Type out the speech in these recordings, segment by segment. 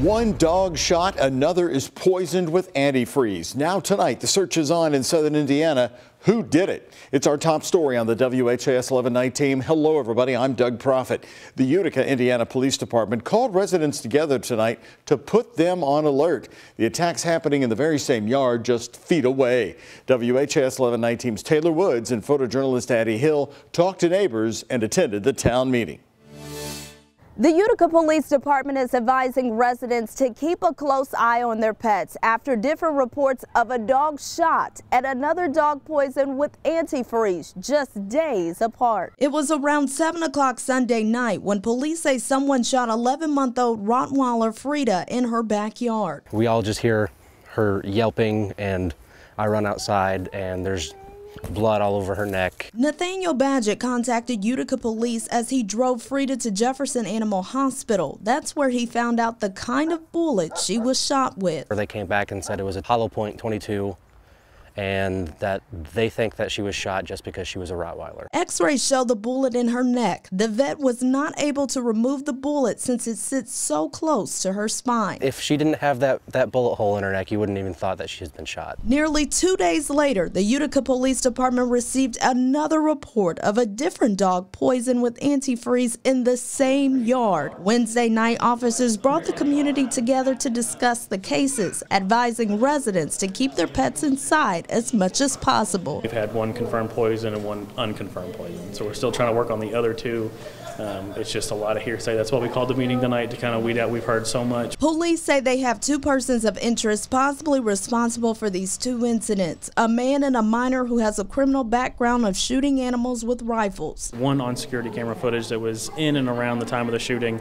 One dog shot, another is poisoned with antifreeze. Now tonight, the search is on in southern Indiana. Who did it? It's our top story on the WHAS 11 team. Hello, everybody. I'm Doug Proffitt. The Utica, Indiana Police Department called residents together tonight to put them on alert. The attack's happening in the very same yard just feet away. WHAS 11 team's Taylor Woods and photojournalist Addie Hill talked to neighbors and attended the town meeting. The Utica Police Department is advising residents to keep a close eye on their pets after different reports of a dog shot and another dog poisoned with antifreeze just days apart. It was around 7 o'clock Sunday night when police say someone shot 11 month old Rottweiler Frida in her backyard. We all just hear her yelping and I run outside and there's blood all over her neck. Nathaniel Badgett contacted Utica police as he drove Frida to Jefferson Animal Hospital. That's where he found out the kind of bullet she was shot with. They came back and said it was a hollow point 22 and that they think that she was shot just because she was a Rottweiler. X-rays show the bullet in her neck. The vet was not able to remove the bullet since it sits so close to her spine. If she didn't have that, that bullet hole in her neck, you wouldn't even thought that she has been shot. Nearly two days later, the Utica Police Department received another report of a different dog poisoned with antifreeze in the same yard. Wednesday night, officers brought the community together to discuss the cases, advising residents to keep their pets inside as much as possible. We've had one confirmed poison and one unconfirmed poison, so we're still trying to work on the other two. Um, it's just a lot of hearsay. That's why we called the meeting tonight to kind of weed out. We've heard so much. Police say they have two persons of interest possibly responsible for these two incidents a man and a minor who has a criminal background of shooting animals with rifles. One on security camera footage that was in and around the time of the shooting.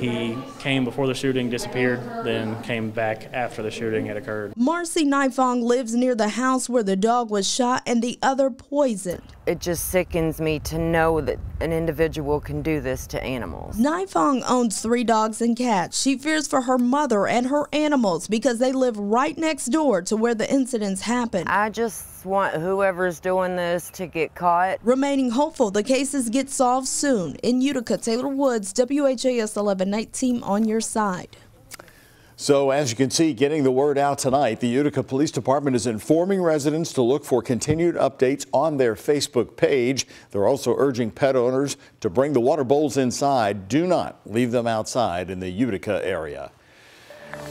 He came before the shooting, disappeared, then came back after the shooting had occurred. Marcy Nifong lives near the house where the dog was shot and the other poisoned. It just sickens me to know that an individual can do this to animals. Nifong owns three dogs and cats. She fears for her mother and her animals because they live right next door to where the incidents happened. I just want whoever's doing this to get caught. Remaining hopeful the cases get solved soon. In Utica, Taylor Woods, WHAS 11 Night Team on your side. So as you can see, getting the word out tonight, the Utica Police Department is informing residents to look for continued updates on their Facebook page. They're also urging pet owners to bring the water bowls inside. Do not leave them outside in the Utica area.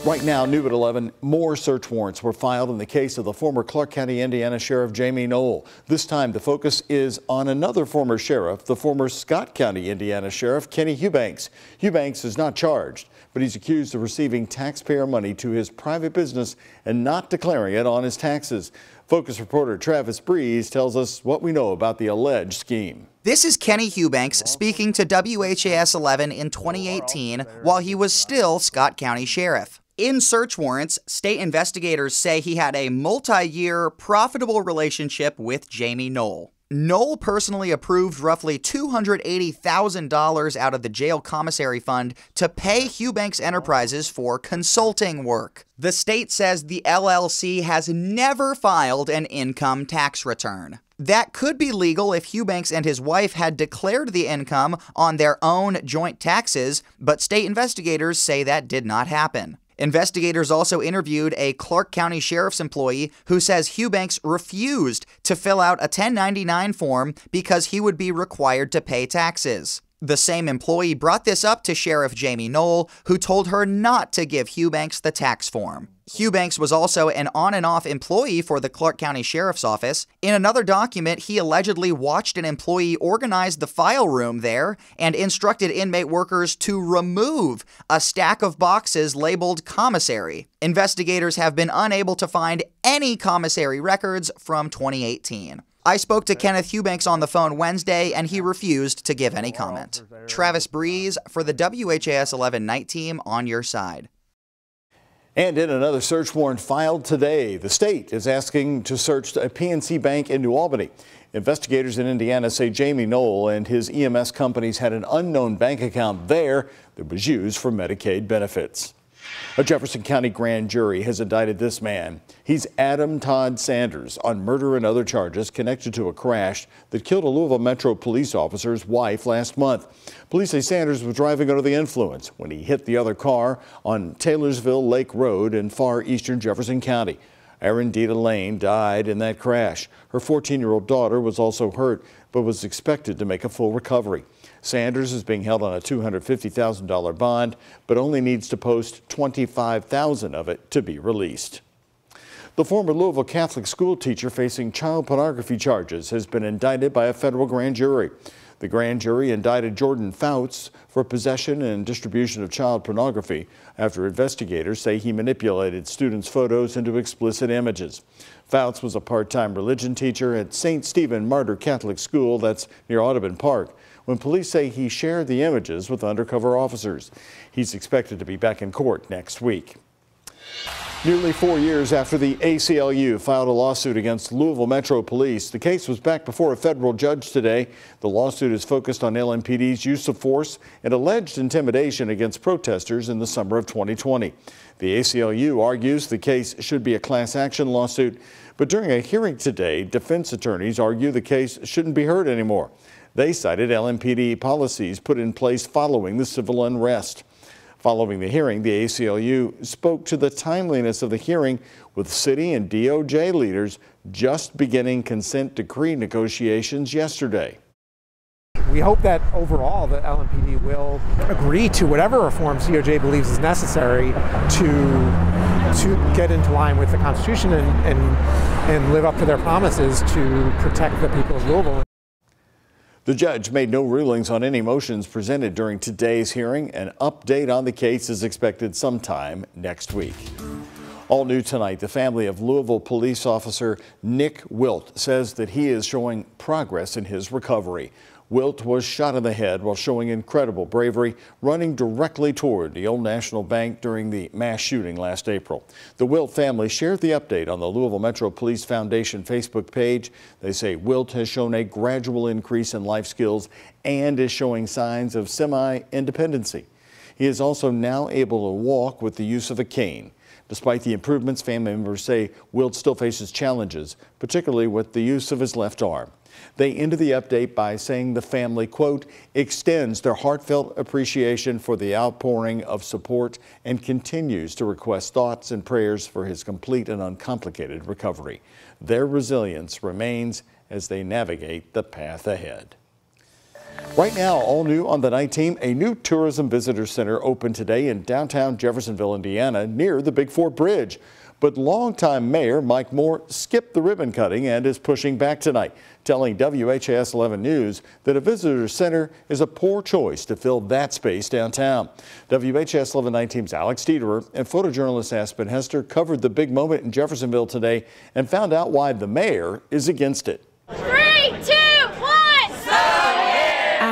Right now, new at 11, more search warrants were filed in the case of the former Clark County, Indiana Sheriff Jamey Noel. This time, the focus is on another former sheriff, the former Scott County, Indiana Sheriff Kenny Hubanks. Hubanks is not charged but he's accused of receiving taxpayer money to his private business and not declaring it on his taxes. Focus reporter Travis Breeze tells us what we know about the alleged scheme. This is Kenny Hubanks speaking to WHAS 11 in 2018 while he was still Scott County Sheriff. In search warrants, state investigators say he had a multi year, profitable relationship with Jamey Noel. Noel personally approved roughly $280,000 out of the jail commissary fund to pay Hubanks Enterprises for consulting work. The state says the LLC has never filed an income tax return. That could be legal if Hubanks and his wife had declared the income on their own joint taxes, but state investigators say that did not happen. Investigators also interviewed a Clark County Sheriff's employee who says Hubanks refused to fill out a 1099 form because he would be required to pay taxes. The same employee brought this up to Sheriff Jamey Noel, who told her not to give Hubanks the tax form. Hubanks was also an on and off employee for the Clark County Sheriff's Office. In another document, he allegedly watched an employee organize the file room there and instructed inmate workers to remove a stack of boxes labeled commissary. Investigators have been unable to find any commissary records from 2018. I spoke to Kenneth Hubanks on the phone Wednesday, and he refused to give any comment. Travis Breeze for the WHAS 11 night team on your side. And in another search warrant filed today, the state is asking to search a PNC bank in New Albany. Investigators in Indiana say Jamey Noel and his EMS companies had an unknown bank account there that was used for Medicaid benefits. A Jefferson County grand jury has indicted this man. He's Adam Todd Sanders on murder and other charges connected to a crash that killed a Louisville Metro police officer's wife last month. Police say Sanders was driving under the influence when he hit the other car on Taylorsville Lake Road in far eastern Jefferson County. Erin Arendita Lane died in that crash. Her 14 year old daughter was also hurt, but was expected to make a full recovery. Sanders is being held on a $250,000 bond, but only needs to post 25,000 of it to be released. The former Louisville Catholic school teacher facing child pornography charges has been indicted by a federal grand jury. The grand jury indicted Jordan Fouts for possession and distribution of child pornography after investigators say he manipulated students' photos into explicit images. Fouts was a part-time religion teacher at St. Stephen Martyr Catholic School that's near Audubon Park when police say he shared the images with undercover officers. He's expected to be back in court next week. Nearly four years after the ACLU filed a lawsuit against Louisville Metro Police, the case was back before a federal judge today. The lawsuit is focused on LMPD's use of force and alleged intimidation against protesters in the summer of 2020. The ACLU argues the case should be a class action lawsuit, but during a hearing today, defense attorneys argue the case shouldn't be heard anymore. They cited LMPD policies put in place following the civil unrest. Following the hearing, the ACLU spoke to the timeliness of the hearing with city and DOJ leaders just beginning consent decree negotiations yesterday. We hope that overall the LMPD will agree to whatever reforms DOJ believes is necessary to to get into line with the Constitution and, and, and live up to their promises to protect the people of Louisville. The judge made no rulings on any motions presented during today's hearing. An update on the case is expected sometime next week. All new tonight, the family of Louisville police officer Nick Wilt says that he is showing progress in his recovery. Wilt was shot in the head while showing incredible bravery, running directly toward the Old National Bank during the mass shooting last April. The Wilt family shared the update on the Louisville Metro Police Foundation Facebook page. They say Wilt has shown a gradual increase in life skills and is showing signs of semi-independency. He is also now able to walk with the use of a cane. Despite the improvements, family members say Wilt still faces challenges, particularly with the use of his left arm. They ended the update by saying the family, quote, extends their heartfelt appreciation for the outpouring of support and continues to request thoughts and prayers for his complete and uncomplicated recovery. Their resilience remains as they navigate the path ahead. Right now, all new on the night team, a new tourism visitor center opened today in downtown Jeffersonville, Indiana, near the Big Four Bridge. But longtime mayor Mike Moore skipped the ribbon cutting and is pushing back tonight, telling WHAS 11 News that a visitor center is a poor choice to fill that space downtown. WHAS 11 9 team's Alex Dederer and photojournalist Aspen Hester covered the big moment in Jeffersonville today and found out why the mayor is against it. Three, two, one.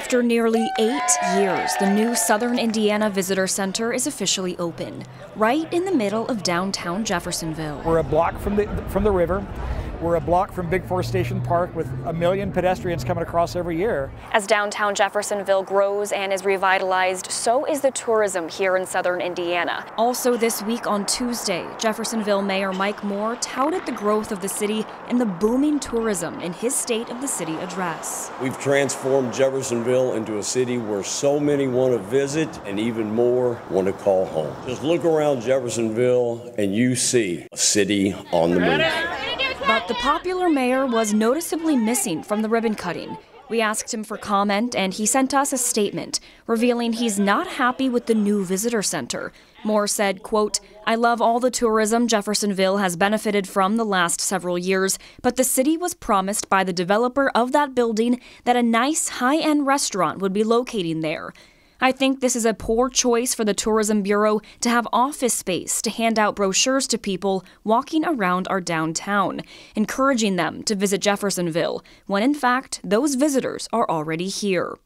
After nearly eight years, the new Southern Indiana Visitor Center is officially open, right in the middle of downtown Jeffersonville. We're a block from the from the river. We're a block from Big Four Station Park with a million pedestrians coming across every year. As downtown Jeffersonville grows and is revitalized, so is the tourism here in southern Indiana. Also this week on Tuesday, Jeffersonville Mayor Mike Moore touted the growth of the city and the booming tourism in his State of the City address. We've transformed Jeffersonville into a city where so many want to visit and even more want to call home. Just look around Jeffersonville and you see a city on the move. But the popular mayor was noticeably missing from the ribbon cutting. We asked him for comment, and he sent us a statement revealing he's not happy with the new visitor center. Moore said, quote, I love all the tourism Jeffersonville has benefited from the last several years, but the city was promised by the developer of that building that a nice high-end restaurant would be locating there. I think this is a poor choice for the Tourism Bureau to have office space to hand out brochures to people walking around our downtown, encouraging them to visit Jeffersonville, when in fact those visitors are already here.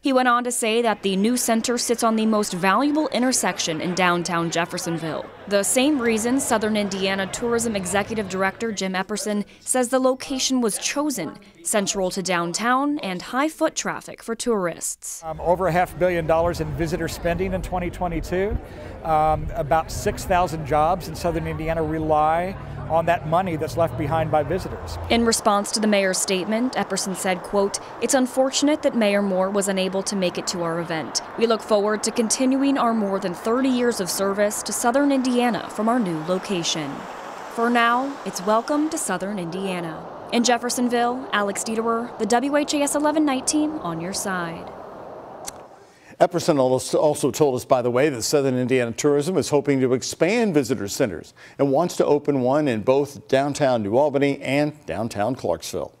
He went on to say that the new center sits on the most valuable intersection in downtown Jeffersonville. The same reason Southern Indiana Tourism Executive Director Jim Epperson says the location was chosen, central to downtown and high foot traffic for tourists. Um, over a half billion dollars in visitor spending in 2022. Um, about 6,000 jobs in Southern Indiana rely on that money that's left behind by visitors. In response to the mayor's statement, Epperson said, quote, It's unfortunate that Mayor Moore was unable to make it to our event. We look forward to continuing our more than 30 years of service to Southern Indiana from our new location. For now, it's welcome to Southern Indiana. In Jeffersonville, Alex Dieterer, the WHAS 11 night team on your side. Epperson also told us, by the way, that Southern Indiana Tourism is hoping to expand visitor centers and wants to open one in both downtown New Albany and downtown Clarksville.